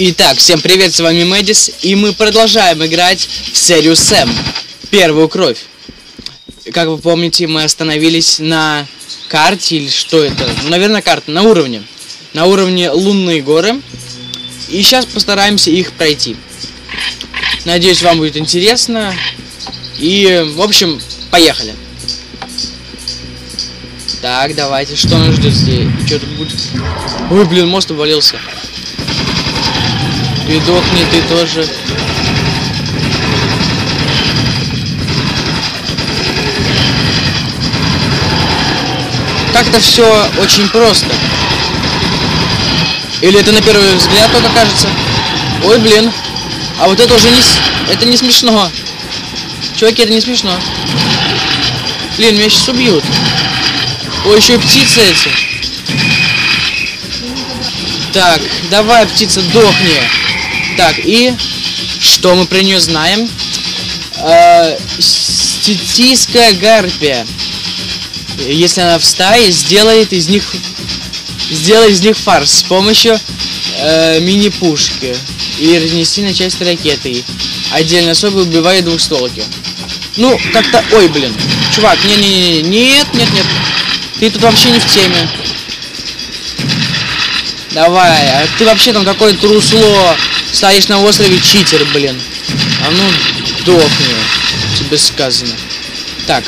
Итак, всем привет, с вами Мэдис, и мы продолжаем играть в серию Сэм, первую кровь. Как вы помните, мы остановились на карте, или что это? Ну, наверное, карта, на уровне. На уровне лунные горы. И сейчас постараемся их пройти. Надеюсь, вам будет интересно. И, в общем, поехали. Так, давайте, что нас ждет здесь? Что тут будет? Ой, блин, мост обвалился. И дохни ты тоже. Как-то все очень просто. Или это на первый взгляд только кажется? Ой, блин. А вот это уже не... Это не смешно. Чуваки, это не смешно. Блин, меня сейчас убьют. Ой, еще и птицы эти. Так, давай, птица, дохни. Так, и что мы про нее знаем? Э, стетийская гарпия. Если она в стае, сделает из них сделай из них фарс с помощью э, мини-пушки или разнести на части ракеты. Отдельно особо убивает двухстволки. Ну, как-то... Ой, блин. Чувак, не-не-не, нет, нет, нет. Ты тут вообще не в теме. Давай, а ты вообще там такое трусло. Стоишь на острове читер, блин. А ну, дохни. Тебе сказано. Так.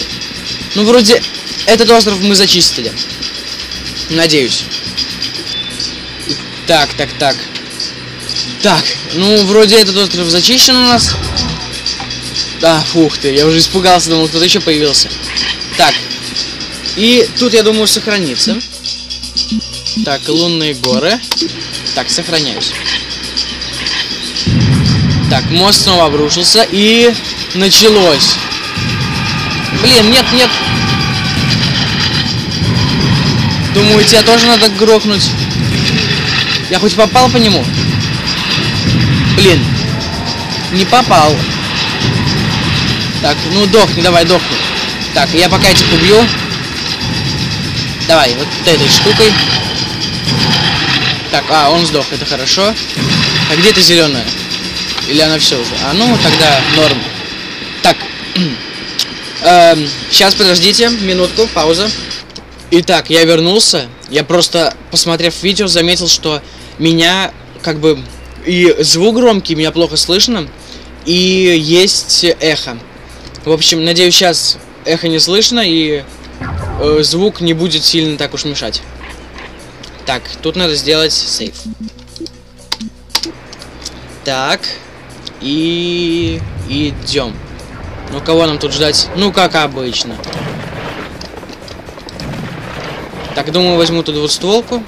Ну, вроде, этот остров мы зачистили. Надеюсь. Так, так, так. Так, ну, вроде этот остров зачищен у нас. Да, фух ты, я уже испугался, думал, кто-то еще появился. Так. И тут, я думаю, сохранится. Так, лунные горы. Так, сохраняюсь. Так, мост снова обрушился и началось. Блин, нет, нет. Думаю, тебя тоже надо грохнуть. Я хоть попал по нему? Блин. Не попал. Так, ну дохни, давай, дохни. Так, я пока этих убью. Давай, вот этой штукой. Так, а, он сдох, это хорошо. А где ты зеленая? Или она все уже? А ну, тогда норм. Так. эм, сейчас, подождите, минутку, пауза. Итак, я вернулся. Я просто, посмотрев видео, заметил, что меня, как бы, и звук громкий, меня плохо слышно, и есть эхо. В общем, надеюсь, сейчас эхо не слышно, и э, звук не будет сильно так уж мешать. Так, тут надо сделать сейф. Так. И... Идем. Ну, кого нам тут ждать? Ну, как обычно. Так, думаю, возьму тут двустволку.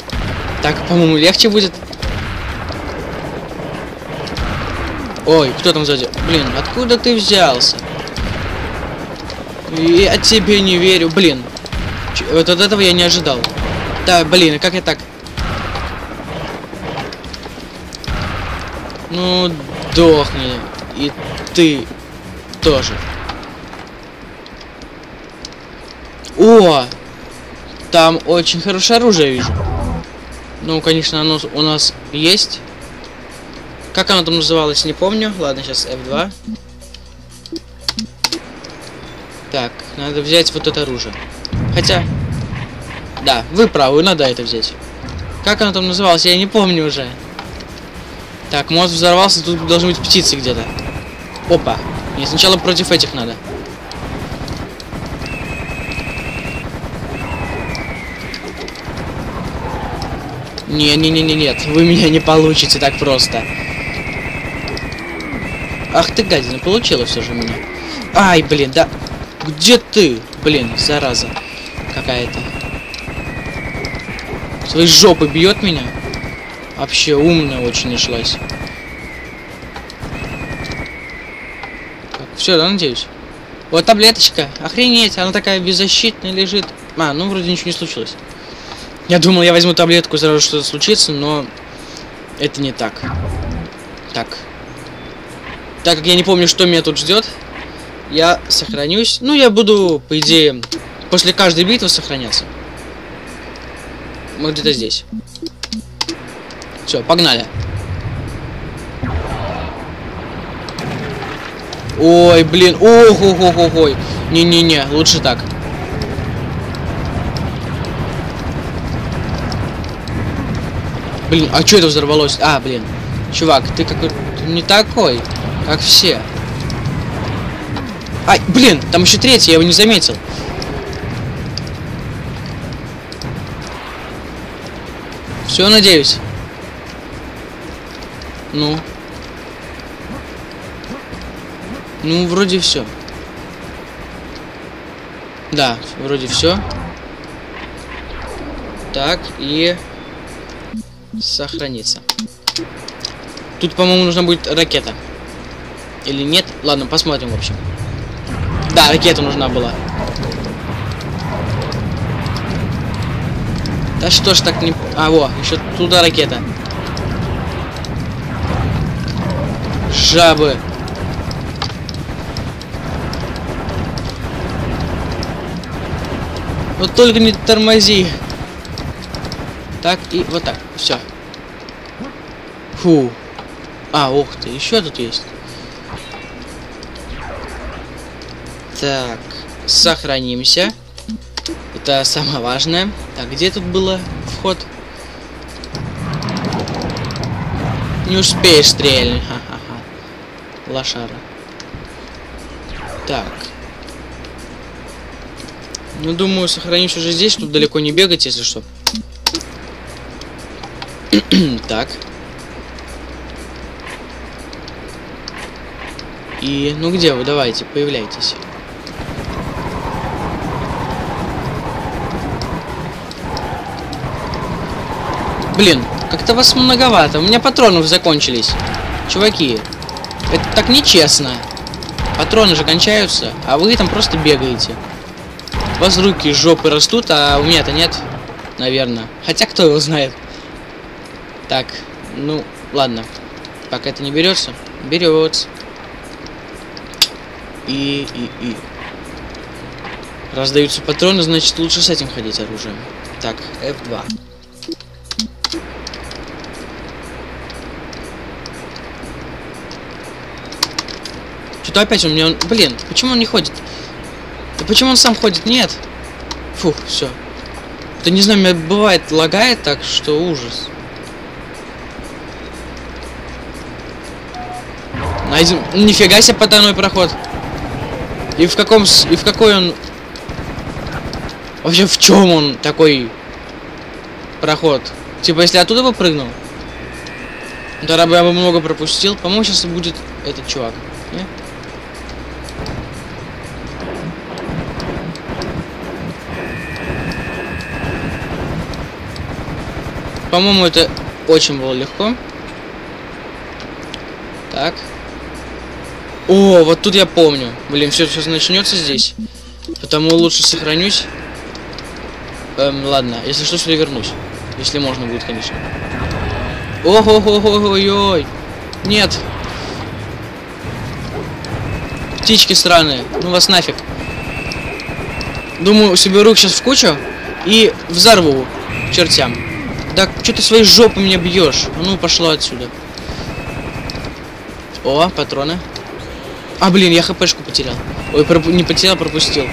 Так, по-моему, легче будет. Ой, кто там сзади? Блин, откуда ты взялся? Я тебе не верю. Блин. Вот от этого я не ожидал. Да, блин, как я так? Ну, дохни. И ты тоже. О! Там очень хорошее оружие вижу. Ну, конечно, оно у нас есть. Как оно там называлось, не помню. Ладно, сейчас F2. Так, надо взять вот это оружие. Хотя... Да, вы правы, надо это взять. Как оно там называлось, я не помню уже. Так, мост взорвался, тут должны быть птицы где-то. Опа. Мне сначала против этих надо. Не-не-не-не, нет, вы меня не получите так просто. Ах ты гадина, получилось все же меня. Ай, блин, да... Где ты? Блин, зараза. Какая-то. Своей жопы бьет меня. Вообще умная очень нашлась. Все, да, надеюсь. Вот таблеточка. Охренеть, она такая беззащитная лежит. А, ну вроде ничего не случилось. Я думал, я возьму таблетку, сразу что-то случится, но это не так. Так. Так как я не помню, что меня тут ждет, я сохранюсь. Ну, я буду, по идее, после каждой битвы сохраняться. Мы где-то здесь. Все, погнали. Ой, блин. ох ох ох ох ой Не-не-не, лучше так. Блин, а что это взорвалось? А, блин. Чувак, ты какой не такой, как все. Ай, блин, там еще третий, я его не заметил. Все, надеюсь. Ну. Ну, вроде все. Да, вроде все. Так, и сохраниться. Тут, по-моему, нужна будет ракета. Или нет? Ладно, посмотрим, в общем. Да, ракета нужна была. Да что ж так не... А, во, еще туда ракета. Жабы. Вот только не тормози. Так, и вот так. Все. Фу. А, ух ты, еще тут есть. Так, сохранимся. Это самое важное. Так, где тут было вход? Не успеешь стрельнуть. Лошара. Так. Ну, думаю, сохранюсь уже здесь, чтобы далеко не бегать, если что. так. И, ну где вы, давайте, появляйтесь. Блин, как-то вас многовато. У меня патронов закончились. Чуваки, это так нечестно. Патроны же кончаются, а вы там просто бегаете. У вас руки из жопы растут, а у меня-то нет. Наверное. Хотя кто его знает. Так, ну, ладно. Пока это не берется. Берется. И, и, и. Раздаются патроны, значит лучше с этим ходить оружием. Так, F2. Что-то опять у меня... Он... Блин, почему он не ходит? Да почему он сам ходит? Нет. Фух, все. Да не знаю, меня бывает лагает так, что ужас. Найдем... Нифига себе потайной проход. И в каком... И в какой он... Вообще в чем он такой проход? Типа, если оттуда бы прыгнул, тогда бы я бы много пропустил. По-моему, сейчас будет этот чувак. По-моему, это очень было легко. Так. О, вот тут я помню. Блин, все сейчас начнется здесь. Потому лучше сохранюсь. Эм, ладно, если что, сюда вернусь. Если можно будет, конечно. Ого-го-го-ой-ой. Нет. Птички странные. Ну вас нафиг. Думаю, соберу их сейчас в кучу и взорву чертям. Да что ты своей жопы меня бьешь? А ну пошла отсюда. О, патроны. А, блин, я хпшку потерял. Ой, проп... не потерял, пропустил.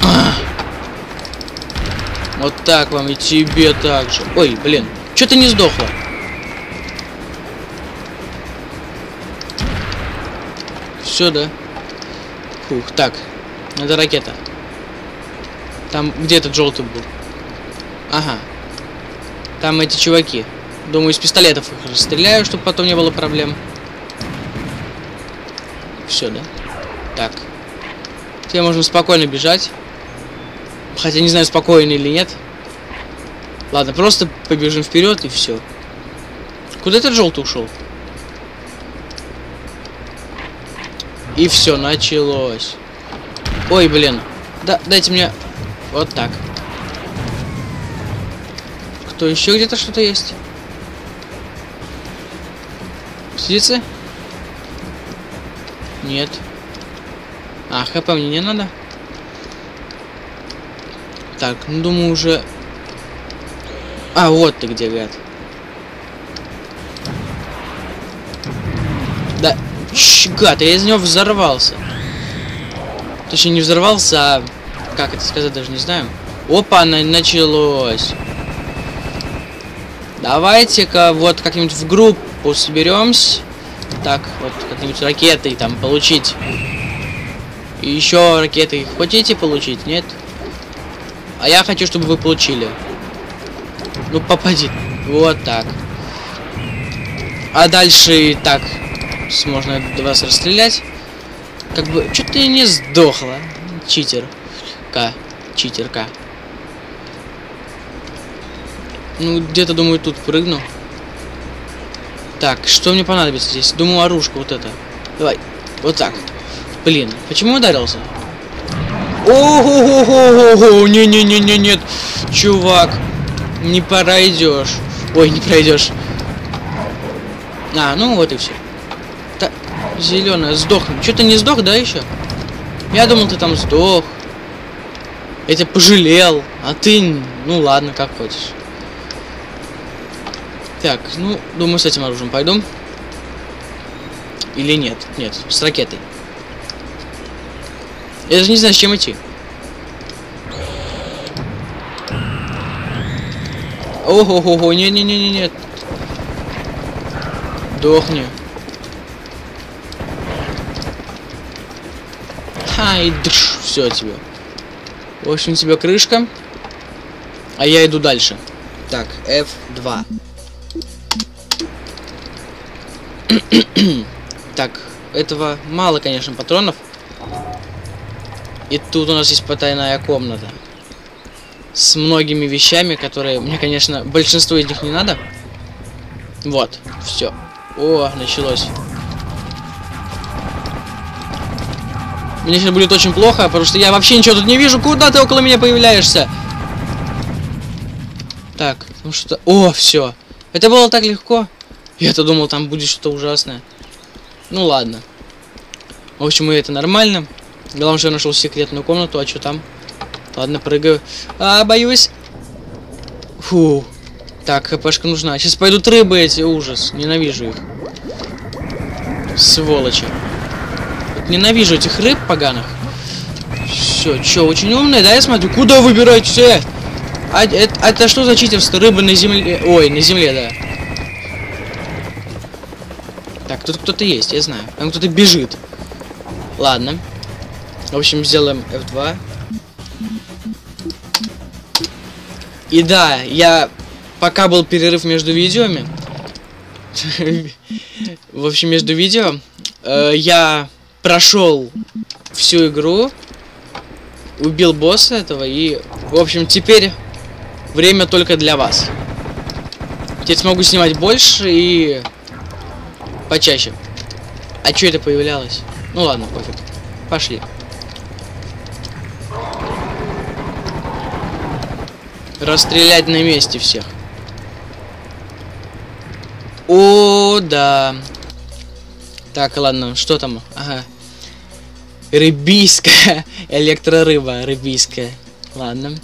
А. Вот так вам и тебе также. Ой, блин, что ты не сдохла? Все, да? Фух, так. Это ракета. Там где этот желтый был? Ага, там эти чуваки. Думаю, из пистолетов их расстреляю, чтобы потом не было проблем. Все, да? Так. Теперь можно спокойно бежать. Хотя не знаю, спокойно или нет. Ладно, просто побежим вперед и все. Куда этот желтый ушел? И все, началось. Ой, блин. Да, дайте мне вот так. Кто еще где-то что-то есть? Птицы? Нет. А, хп мне не надо. Так, ну думаю уже... А, вот ты где, гад. Да, Чш, гад, я из него взорвался. Точнее, не взорвался, а... Как это сказать, даже не знаю. Опа, на началось. Давайте-ка вот как-нибудь в группу соберемся. Так, вот как-нибудь ракетой там получить. И еще ракеты хотите получить, нет? А я хочу, чтобы вы получили. Ну, попади. Вот так. А дальше так. Можно вас расстрелять. Как бы, что ты не сдохла? Читер. К. Читерка. Ну, где-то, думаю, тут прыгну. Так, что мне понадобится здесь? Думаю, оружка вот это. Давай. Вот так. Блин, почему ударился? Ого-го-го-го! Не-не-не-не, нет. Чувак, не пройдешь. Ой, не пройдешь. А, ну вот и все. Та зеленая, сдох. Что-то не сдох, да, еще? Я думал, ты там сдох. Я тебя пожалел. А ты, ну ладно, как хочешь. Так, ну, думаю, с этим оружием пойду. Или нет? Нет, с ракетой. Я даже не знаю, с чем идти. Ого-го-го, не-не-не-не, нет. Дохни. Ай, дш, все тебе. В общем, тебе крышка. А я иду дальше. Так, F2. так, этого мало, конечно, патронов. И тут у нас есть потайная комната. С многими вещами, которые мне, конечно, большинство из них не надо. Вот, все. О, началось. Мне сейчас будет очень плохо, потому что я вообще ничего тут не вижу. Куда ты около меня появляешься? Так, ну что... О, все. Это было так легко. Я-то думал, там будет что-то ужасное. Ну ладно. В общем, и это нормально. Главное, что я нашел секретную комнату, а что там? Ладно, прыгаю. А, боюсь. Фу. Так, хпшка нужна. Сейчас пойдут рыбы эти, ужас. Ненавижу их. Сволочи. Вот ненавижу этих рыб поганых. Все, что, очень умные, да, я смотрю? Куда выбирать все? А это, это что за читерство? Рыба на земле. Ой, на земле, да. Тут кто-то есть, я знаю. Там кто-то бежит. Ладно. В общем, сделаем F2. И да, я пока был перерыв между видеоми, в общем, между видео, э, я прошел всю игру, убил босса этого и, в общем, теперь время только для вас. Теперь смогу снимать больше и почаще. А что это появлялось? Ну ладно, пофиг. Пошли. Расстрелять на месте всех. О, да. Так, ладно, что там? Ага. Рыбийская. Электрорыба рыбийская. Ладно.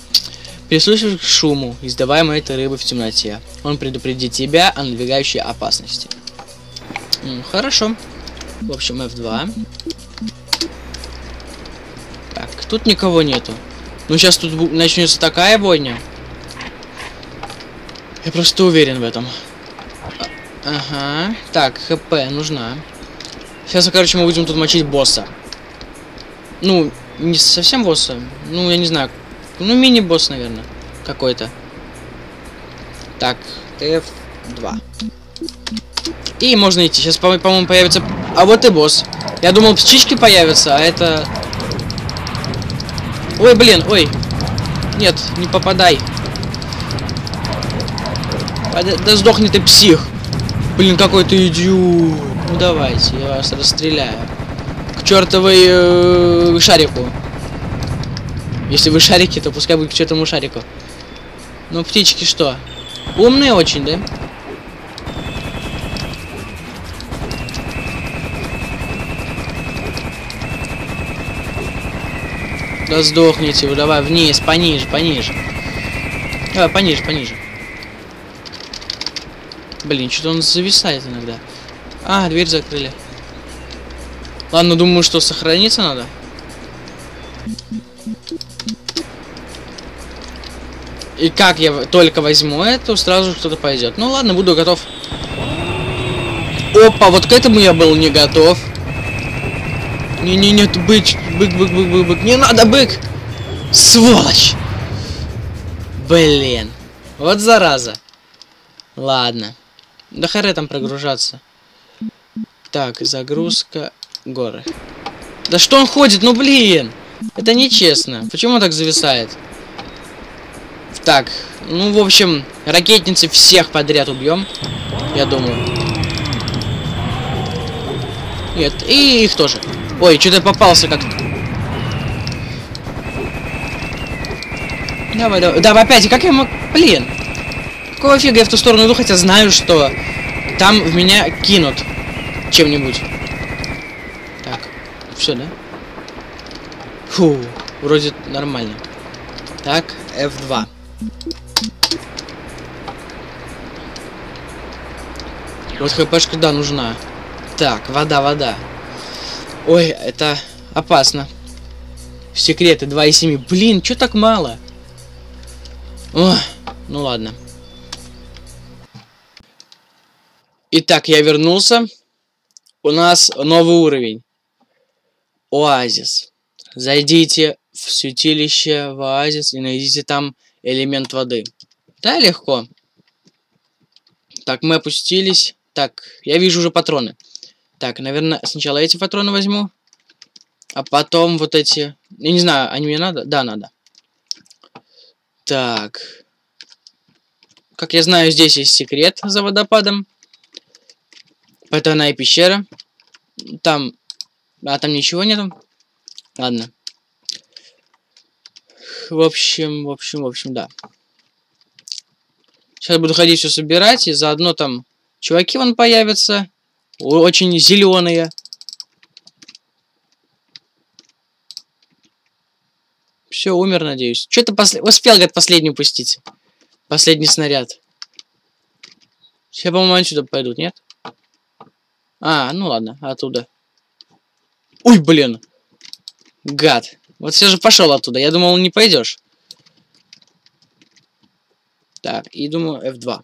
Прислушивай к шуму, издаваемой этой рыбы в темноте. Он предупредит тебя о надвигающей опасности. Хорошо. В общем, F2. Так, тут никого нету. Ну, сейчас тут начнется такая бойня. Я просто уверен в этом. А ага. Так, хп нужна. Сейчас, короче, мы будем тут мочить босса. Ну, не совсем босса. Ну, я не знаю. Ну, мини-босс, наверное. Какой-то. Так, TF2. И можно идти. Сейчас, по-моему, появится... А вот и босс. Я думал, птички появятся, а это... Ой, блин, ой. Нет, не попадай. А, да, да сдохни ты, псих. Блин, какой ты идиот. Ну давайте, я вас расстреляю. К чертовой э, шарику. Если вы шарики, то пускай будет к чертовому шарику. Ну, птички что? Умные очень, да? Да сдохните вы, давай вниз, пониже, пониже. Давай, пониже, пониже. Блин, что-то он зависает иногда. А, дверь закрыли. Ладно, думаю, что сохраниться надо. И как я только возьму это, сразу кто-то пойдет. Ну ладно, буду готов. Опа, вот к этому я был не готов. Не-не, нет, бык, бык, бык, бык, бык, бык. Не надо, бык! Сволочь! Блин. Вот зараза. Ладно. Да харе там прогружаться. Так, загрузка горы. Да что он ходит? Ну блин! Это нечестно. Почему он так зависает? Так, ну, в общем, ракетницы всех подряд убьем. Я думаю. Нет, и их тоже. Ой, что-то попался как-то. Давай, давай. Да, опять, как я мог... Блин. Какого фига я в ту сторону иду, хотя знаю, что там в меня кинут чем-нибудь. Так, все, да? Фу, вроде нормально. Так, F2. Вот хпшка, да, нужна. Так, вода, вода. Ой, это опасно. Секреты 2,7. Блин, что так мало? Ох, ну ладно. Итак, я вернулся. У нас новый уровень. Оазис. Зайдите в святилище в оазис и найдите там элемент воды. Да, легко. Так, мы опустились. Так, я вижу уже патроны. Так, наверное, сначала эти патроны возьму. А потом вот эти... Я не знаю, они мне надо? Да, надо. Так. Как я знаю, здесь есть секрет за водопадом. Потайная пещера. Там... А там ничего нету? Ладно. В общем, в общем, в общем, да. Сейчас буду ходить все собирать, и заодно там чуваки вон появятся. Очень зеленые. Все, умер, надеюсь. Что-то посл... успел, говорит, последний пустить. Последний снаряд. Сейчас, по-моему, отсюда пойдут, нет? А, ну ладно, оттуда. Ой, блин. Гад. Вот все же пошел оттуда. Я думал, не пойдешь. Так, и думаю F2.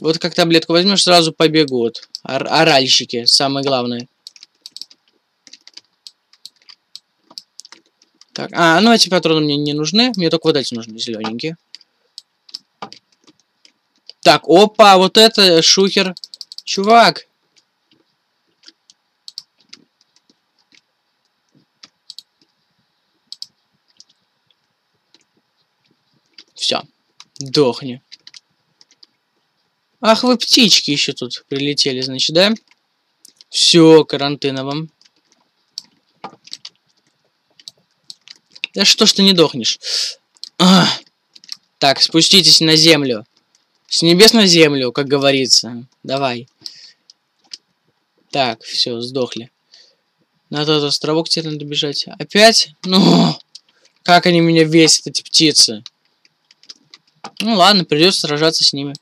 Вот как таблетку возьмешь, сразу побегут. Ор оральщики, самое главное. Так, а, ну эти патроны мне не нужны. Мне только вот эти нужны, зелененькие. Так, опа, вот это шухер. Чувак. Все. Дохни. Ах, вы птички еще тут прилетели, значит, да? Все, карантина вам. Да что ж ты не дохнешь? А. Так, спуститесь на землю. С небес на землю, как говорится. Давай. Так, все, сдохли. На тот островок теперь надо бежать. Опять? Ну, как они меня весят, эти птицы. Ну ладно, придется сражаться с ними.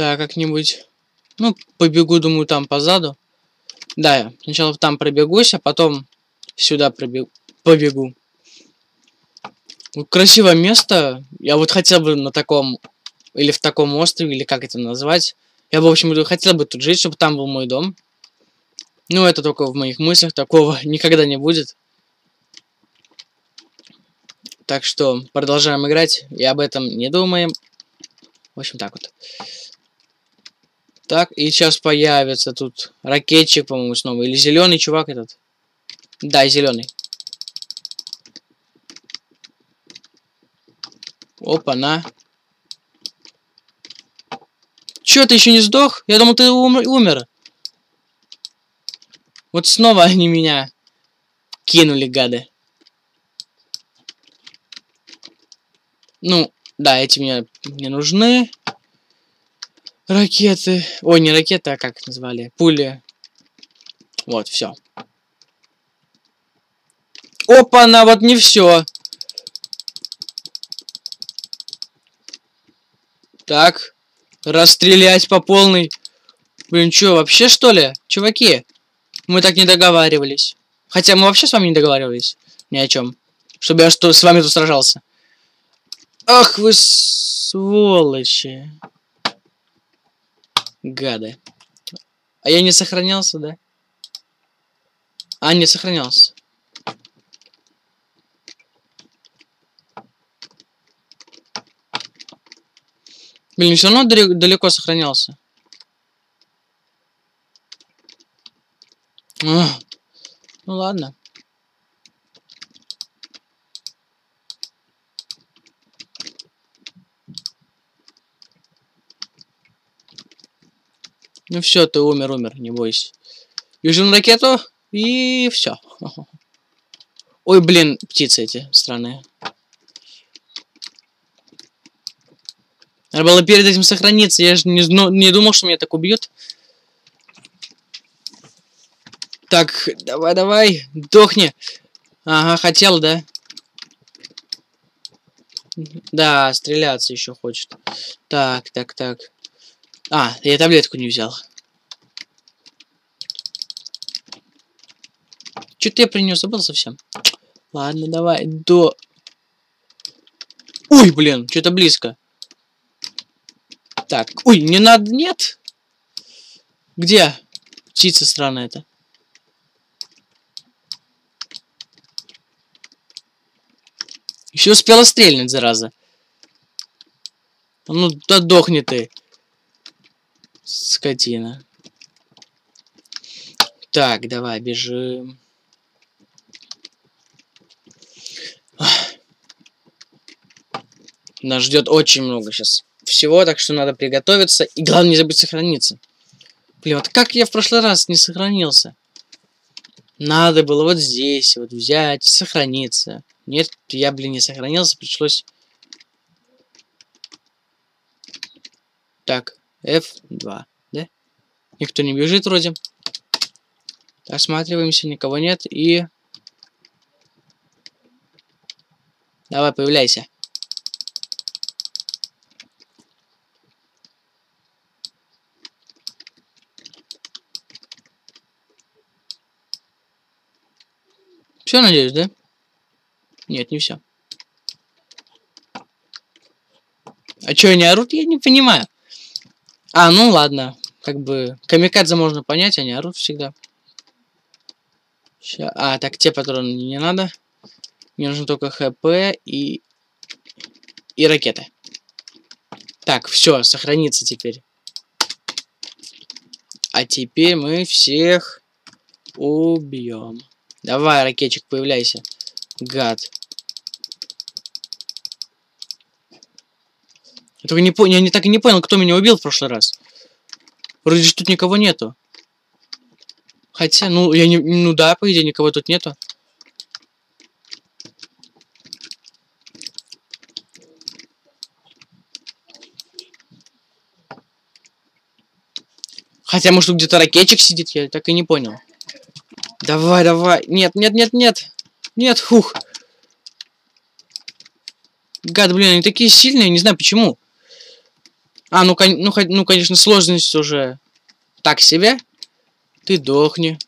Так, как-нибудь ну, побегу, думаю, там позаду. Да, я сначала там пробегусь, а потом сюда пробегу, побегу. Ну, красивое место. Я вот хотел бы на таком, или в таком острове, или как это назвать. Я бы, в общем, хотел бы тут жить, чтобы там был мой дом. Ну, это только в моих мыслях, такого никогда не будет. Так что продолжаем играть и об этом не думаем. В общем, так вот. Так, и сейчас появится тут ракетчик, по-моему, снова. Или зеленый чувак этот. Да, зеленый. Опа, на. Чё, ты еще не сдох? Я думал, ты умер. умер. Вот снова они меня кинули, гады. Ну, да, эти мне не нужны. Ракеты. Ой, не ракеты, а как их назвали? Пули. Вот, все. Опа, на вот не все. Так. Расстрелять по полной. Блин, что, вообще что ли? Чуваки, мы так не договаривались. Хотя мы вообще с вами не договаривались. Ни о чем. Чтобы я что с вами тут сражался. Ах вы сволочи. Гады. А я не сохранялся, да? А, не сохранялся. Блин, все равно далеко сохранялся. Ну ладно. Ну все, ты умер, умер, не бойся. Бежим ракету и все. Ой, блин, птицы эти странные. Надо было перед этим сохраниться. Я же не, ну, не думал, что меня так убьют. Так, давай, давай, дохни. Ага, хотел, да? Да, стреляться еще хочет. Так, так, так. А, я таблетку не взял. Что-то я про забыл совсем. Ладно, давай, до... Ой, блин, что-то близко. Так, ой, не надо, нет. Где? Птица странная это. Еще успела стрельнуть, зараза. Ну, да дохни ты. Скотина. Так, давай, бежим. Нас ждет очень много сейчас всего, так что надо приготовиться. И главное не забыть сохраниться. Блин, вот как я в прошлый раз не сохранился? Надо было вот здесь вот взять, сохраниться. Нет, я, блин, не сохранился, пришлось... Так, F2, да? Никто не бежит вроде. Осматриваемся, никого нет, и... Давай, появляйся. Все, надеюсь, да? Нет, не все. А что они орут, я не понимаю. А, ну ладно. Как бы камикадзе можно понять, они орут всегда. Ща. А, так, те патроны не надо. Мне нужно только ХП и... И ракеты. Так, все, сохранится теперь. А теперь мы всех убьем. Давай, ракетчик, появляйся. Гад. Я только не понял, я не так и не понял, кто меня убил в прошлый раз. Вроде же тут никого нету. Хотя, ну, я не, ну да, по идее, никого тут нету. Хотя, может, где-то ракетчик сидит, я так и не понял. Давай, давай. Нет, нет, нет, нет. Нет, хух. Гад, блин, они такие сильные, не знаю почему. А, ну, ну, ну конечно, сложность уже так себе. Ты дохни.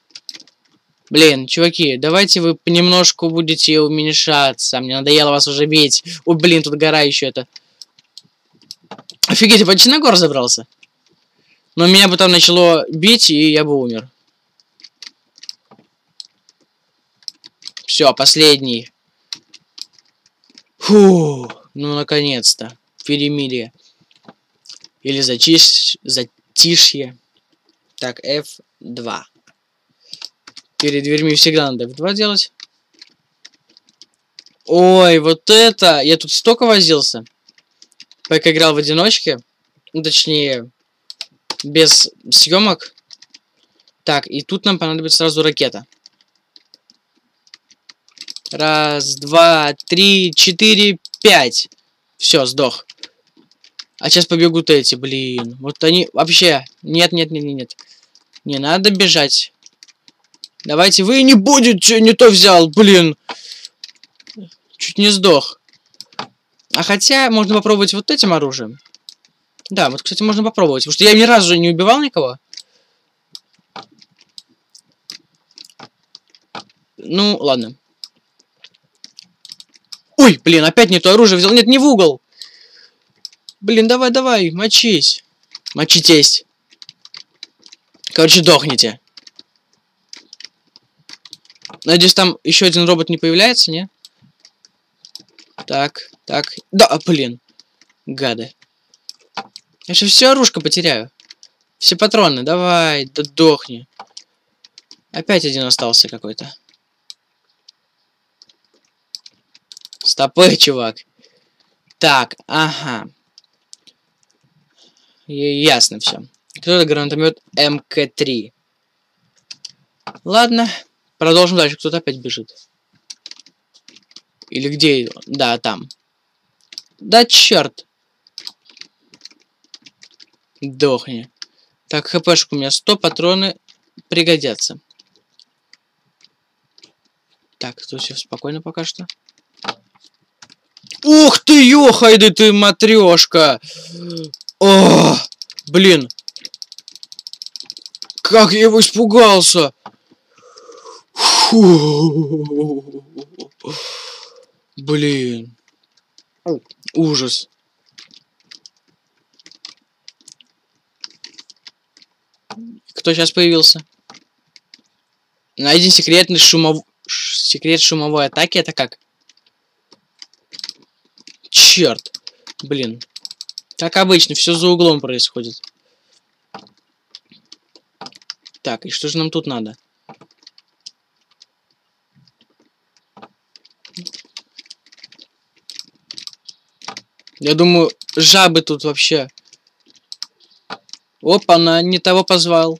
Блин, чуваки, давайте вы понемножку будете уменьшаться. Мне надоело вас уже бить. Ой, блин, тут гора еще это. Офигеть, я почти на гор забрался. Но меня бы там начало бить, и я бы умер. Все, последний. Фу, ну наконец-то. Перемирие. Или затиш... затишье. Так, F2. Перед дверьми всегда надо F2 делать. Ой, вот это! Я тут столько возился. Пока играл в одиночке. Ну, точнее, без съемок. Так, и тут нам понадобится сразу ракета. Раз, два, три, четыре, пять. Все, сдох. А сейчас побегут эти, блин. Вот они вообще... Нет, нет, нет, нет, нет. Не надо бежать. Давайте вы не будете, не то взял, блин. Чуть не сдох. А хотя, можно попробовать вот этим оружием. Да, вот, кстати, можно попробовать. Потому что я ни разу не убивал никого. Ну, ладно. Ой, блин, опять не то оружие взял. Нет, не в угол. Блин, давай, давай, мочись. Мочитесь. Короче, дохните. Надеюсь, там еще один робот не появляется, не? Так, так. Да, блин. Гады. Я же все оружие потеряю. Все патроны, давай, да дохни. Опять один остался какой-то. Стопы, чувак. Так, ага. Ясно все. Кто это гранатомет МК-3? Ладно, продолжим дальше. Кто-то опять бежит. Или где? Да, там. Да черт. Дохни. Так, хпшку у меня 100, патроны пригодятся. Так, тут все спокойно пока что. Ух ты, ёхай, ты матрешка! О, блин. Как я его испугался. Фу. Блин. Ужас. Кто сейчас появился? Найден секретный шумов... Секрет шумовой атаки, это как? Черт. Блин. Как обычно, все за углом происходит. Так, и что же нам тут надо? Я думаю, жабы тут вообще. Опа, она не того позвал.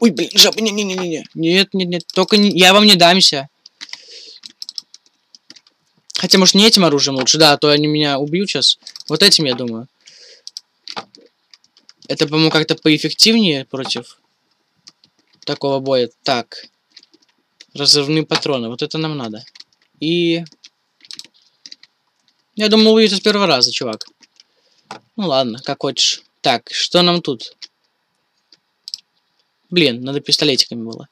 Ой, блин, жабы, не-не-не-не. Нет, нет, нет, только не... я вам не дамся. Хотя, может, не этим оружием лучше, да, а то они меня убьют сейчас. Вот этим, я думаю. Это, по-моему, как-то поэффективнее против такого боя. Так. Разрывные патроны. Вот это нам надо. И... Я думал, увидеть с первого раза, чувак. Ну ладно, как хочешь. Так, что нам тут? Блин, надо пистолетиками было.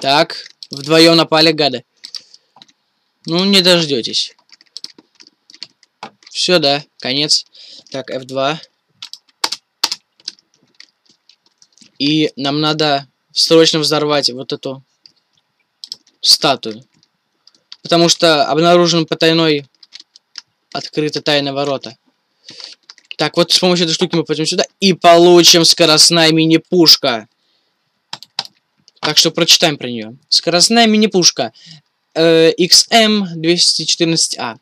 Так, вдвоем напали гады. Ну, не дождетесь. Все, да, конец. Так, F2. И нам надо срочно взорвать вот эту статую. Потому что обнаружен потайной открыты тайные ворота. Так, вот с помощью этой штуки мы пойдем сюда и получим скоростная мини-пушка. Так что прочитаем про нее. Скоростная мини-пушка э, XM214A.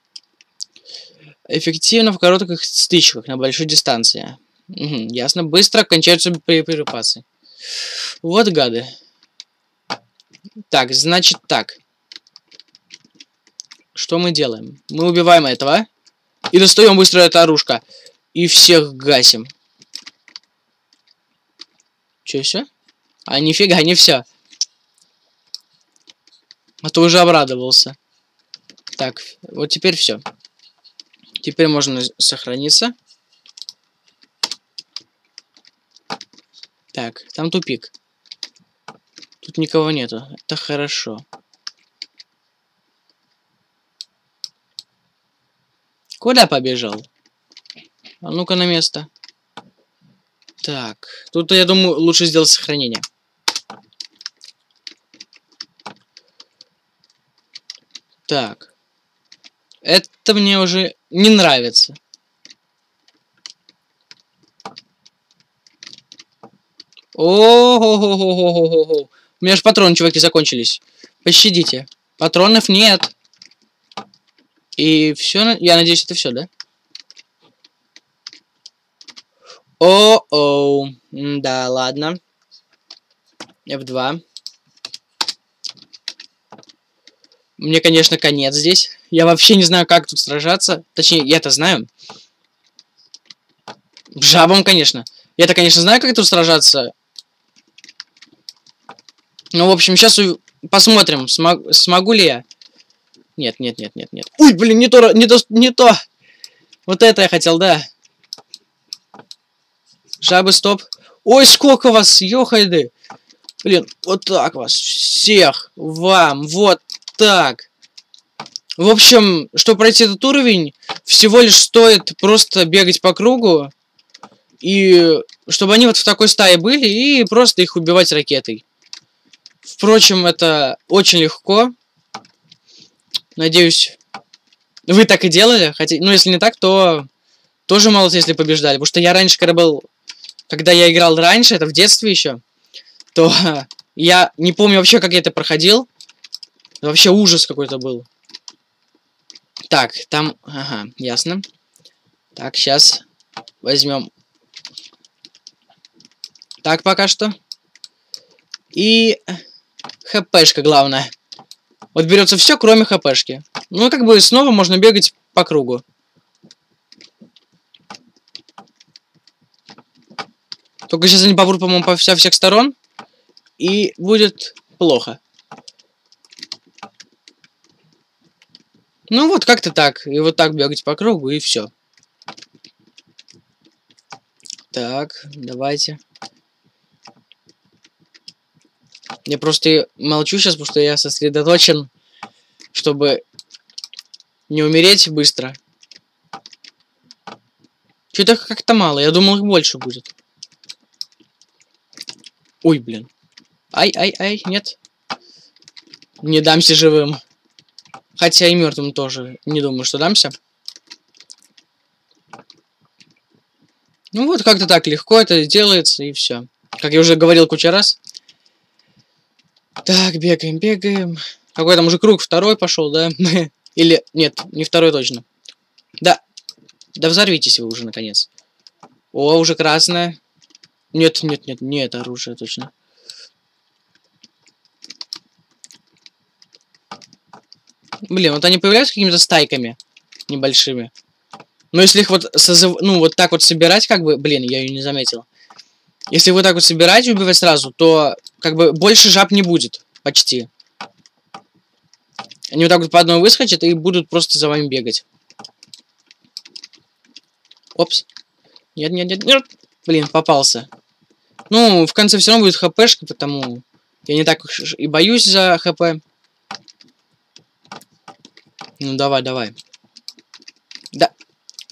Эффективно в коротких стычках на большой дистанции. Угу, ясно. Быстро кончаются боеприпасы. Вот гады. Так, значит так. Что мы делаем? Мы убиваем этого. И достаем быстро это оружка. И всех гасим. Че, все? А, нифига, не все. А то уже обрадовался. Так, вот теперь все. Теперь можно сохраниться. Так, там тупик. Тут никого нету. Это хорошо. Куда побежал? А ну-ка на место. Так, тут, я думаю, лучше сделать сохранение. Так. Это мне уже не нравится. О-хо-хо-хо-хо-хо-хо. У меня же патроны, чуваки, закончились. Пощадите. Патронов нет. И все, я надеюсь, это все, да? О-оу. Да, ладно. F2. Мне, конечно, конец здесь. Я вообще не знаю, как тут сражаться. Точнее, я-то знаю. Жабом, конечно. Я-то, конечно, знаю, как тут сражаться. Ну, в общем, сейчас посмотрим, смог... смогу ли я. Нет, нет, нет, нет, нет. Ой, блин, не то, не то, не то. Вот это я хотел, да. Жабы, стоп. Ой, сколько вас, ёхайды. Блин, вот так вас всех, вам, вот так. В общем, чтобы пройти этот уровень, всего лишь стоит просто бегать по кругу. И чтобы они вот в такой стае были, и просто их убивать ракетой. Впрочем, это очень легко. Надеюсь, вы так и делали. Хотя, ну, если не так, то тоже молодцы, если побеждали. Потому что я раньше, когда был... Когда я играл раньше, это в детстве еще, то я не помню вообще, как я это проходил. Вообще ужас какой-то был. Так, там... Ага, ясно. Так, сейчас возьмем. Так, пока что. И... ХПшка главное. Вот берется все, кроме ХПшки. Ну, как бы снова можно бегать по кругу. Только сейчас они попрут, по-моему, по со всех сторон. И будет плохо. Ну вот как-то так. И вот так бегать по кругу, и все. Так, давайте. Я просто молчу сейчас, потому что я сосредоточен, чтобы не умереть быстро. Что-то как-то мало. Я думал, их больше будет. Ой, блин. Ай-ай-ай, нет. Не дамся живым. Хотя и мертвым тоже. Не думаю, что дамся. Ну вот, как-то так легко это делается, и все. Как я уже говорил куча раз. Так, бегаем, бегаем. Какой там уже круг второй пошел, да? Или, нет, не второй точно. Да. Да взорвитесь вы уже, наконец. О, уже красное. Нет, нет, нет, не это оружие точно. Блин, вот они появляются какими-то стайками небольшими. Но если их вот созыв... ну вот так вот собирать, как бы, блин, я ее не заметил. Если вы так вот собирать и убивать сразу, то как бы больше жаб не будет. Почти. Они вот так вот по одной выскочат и будут просто за вами бегать. Опс. Нет, нет, нет, нет. Блин, попался. Ну, в конце все равно будет хпшка, потому я не так и боюсь за хп. Ну, давай, давай. Да.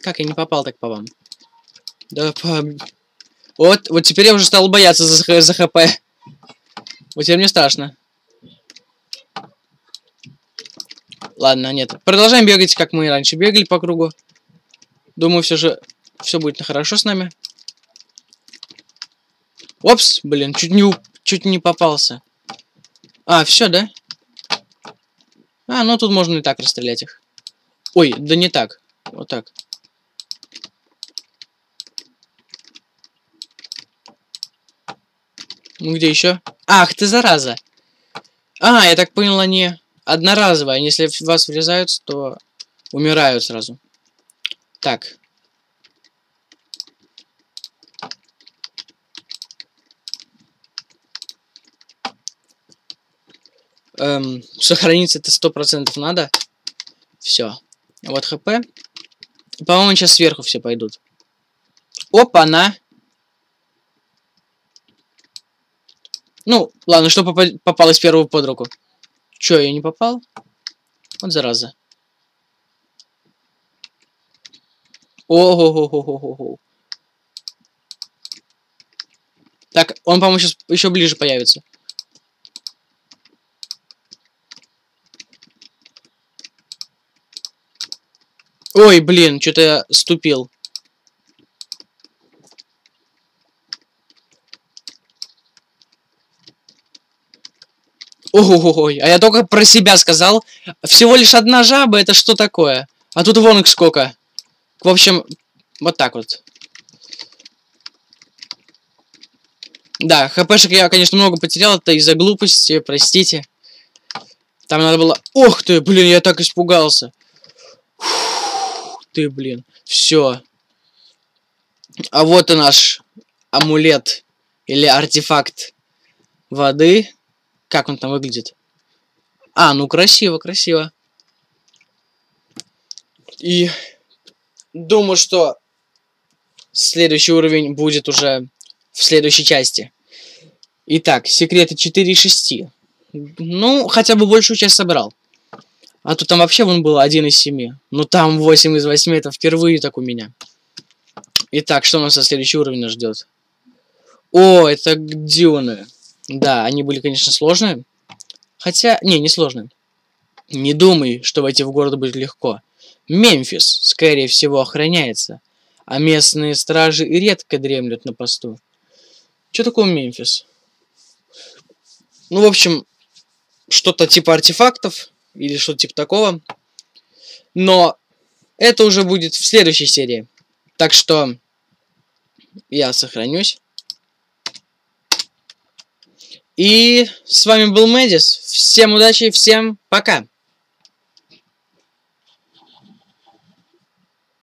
Как я не попал так по вам? Да, по... Вот, вот теперь я уже стал бояться за, за хп. Вот теперь мне страшно. Ладно, нет. Продолжаем бегать, как мы и раньше бегали по кругу. Думаю, все же все будет хорошо с нами. Опс, блин, чуть не, чуть не попался. А, все, да? А, ну тут можно и так расстрелять их. Ой, да не так. Вот так. Ну где еще? Ах, ты зараза. А, я так понял, они одноразовые. Если в вас врезаются, то умирают сразу. Так. Эм, сохраниться это сто процентов надо. Все. Вот хп. По-моему, сейчас сверху все пойдут. Опа-на. Ну, ладно, что попа попало из первого под руку. Чё, я не попал? Вот зараза. Ого-го-го-го-го. Так, он, по-моему, сейчас еще ближе появится. Ой, блин, что-то я ступил. Ой, а я только про себя сказал. Всего лишь одна жаба, это что такое? А тут вон их сколько. В общем, вот так вот. Да, хпшек я, конечно, много потерял, это из-за глупости, простите. Там надо было... Ох ты, блин, я так испугался. Фух, ты, блин. Все. А вот и наш амулет. Или артефакт воды. Как он там выглядит? А, ну красиво, красиво. И думаю, что следующий уровень будет уже в следующей части. Итак, секреты 4 из 6. Ну, хотя бы большую часть собрал. А то там вообще вон было 1 из 7. Ну там 8 из 8 это впервые так у меня. Итак, что нас на следующий уровень нас ждет? О, это дюны. Да, они были, конечно, сложные. Хотя, не, не сложные. Не думай, что войти в город будет легко. Мемфис, скорее всего, охраняется, а местные стражи редко дремлют на посту. Что такое Мемфис? Ну, в общем, что-то типа артефактов или что-то типа такого. Но это уже будет в следующей серии. Так что я сохранюсь. И с вами был Мэдис. Всем удачи, всем пока.